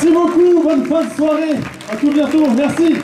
Merci beaucoup, bonne fin de soirée. À tout bientôt, merci.